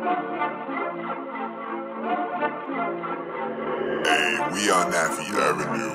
Hey, we on Naffy Avenue.